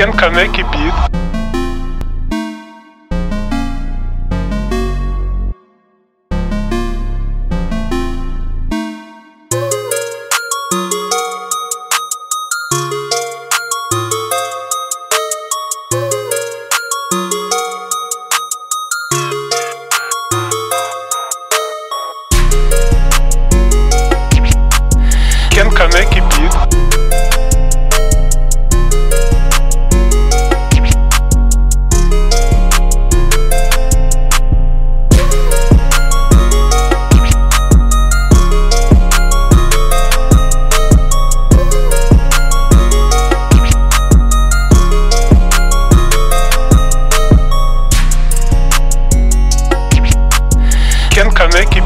Ken Kaneki Beat. Ken Kaneki Ken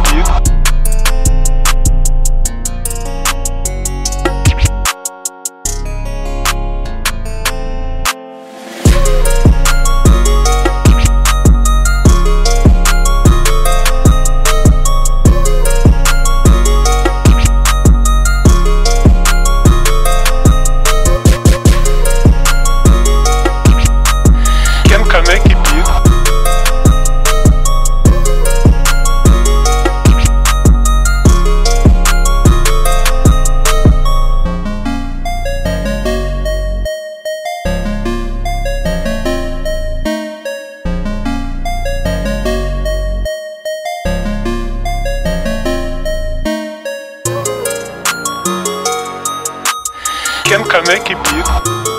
pequeno caminho que pico.